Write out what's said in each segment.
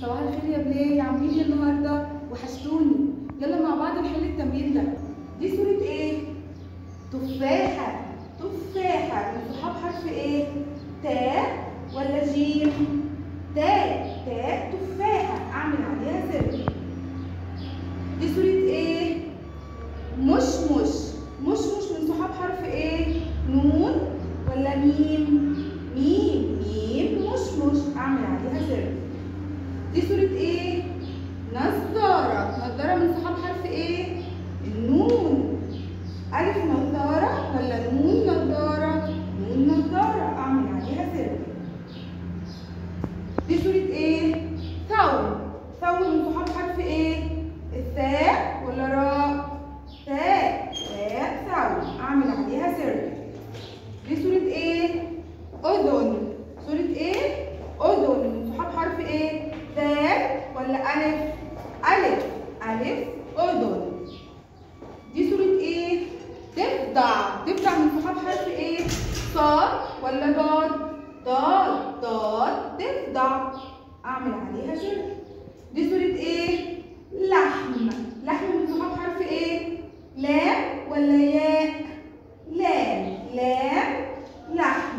صباح الخير يا حبايبي عاملين إيه النهارده؟ وحشتوني. يلا مع بعض نحل التمرين ده. دي صورة إيه؟ تفاحة. تفاحة. من صحاب حرف إيه؟ تاء ولا جيم؟ تاء تاء تفاحة. أعمل عليها صح. دي صورة إيه؟ مشمش. مشمش من صحاب حرف إيه؟ نون ولا ميم؟ ميم. ميم مشمش. أعمل عليها صح. دي صورة إيه؟ نظارة نظارة من صحاب حرف إيه؟ النون ألف نظارة ولا نون نظارة؟ نون نظارة أعمل عليها صح دي صورة إيه؟ ثور ثور من صحاب حرف إيه؟ الثاء ولا راء؟ ثاء ثاء ثور أعمل عليها سر دي صورة إيه؟ أذن صورة إيه؟ أذن من صحاب حرف إيه؟ ولا ألف؟ ألف أذن دي صورة إيه؟ ضفدع ضفدع من صحاب حرف إيه؟ صاد ولا ضاد؟ ضاد ضاد ضفدع أعمل عليها سر دي صورة إيه؟ لحم لحم من صحاب حرف إيه؟ لام ولا ياء؟ لام لام لحم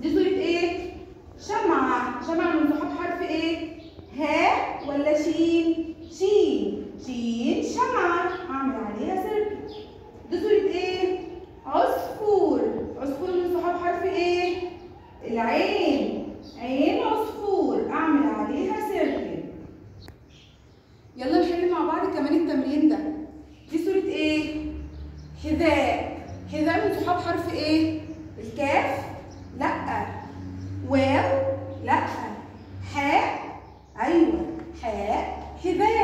دي صورة إيه؟ شمعة شمعة من صحاب حرف إيه؟ هاء ولا شين؟ شين شين شمعة اعمل عليها سر دي صورة إيه؟ عصفور عصفور من صحاب حرف إيه؟ العين عين عصفور اعمل عليها سر يلا نحل مع بعض كمان التمرين ده. دي صورة إيه؟ حذاء. حذاء من صحاب حرف إيه؟ الكاف؟ لأ. واو. لأ. حاء. أيوه. حاء. حذاء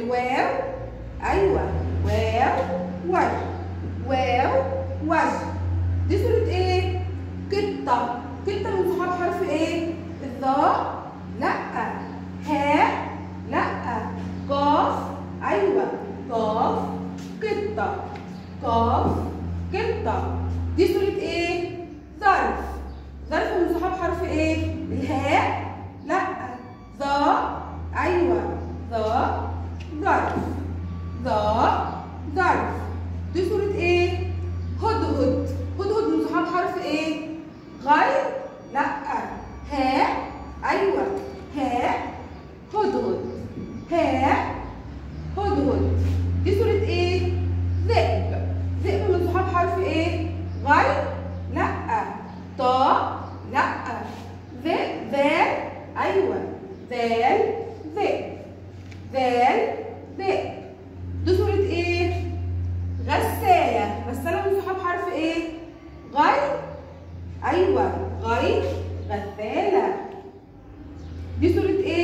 الواو أيوه واو وجه واو وجه دي صورة غير؟ لا. ها. أيوه. ها. هدهد. ها. هدهد. دي صورة إيه؟ ذئب. ذئب من صحاب حرف إيه؟ غير؟ لا. طا لا. ذئب ذال أيوه. ذال ذئب ذال ذئب أيوة غريب غسالة دي صورة إيه؟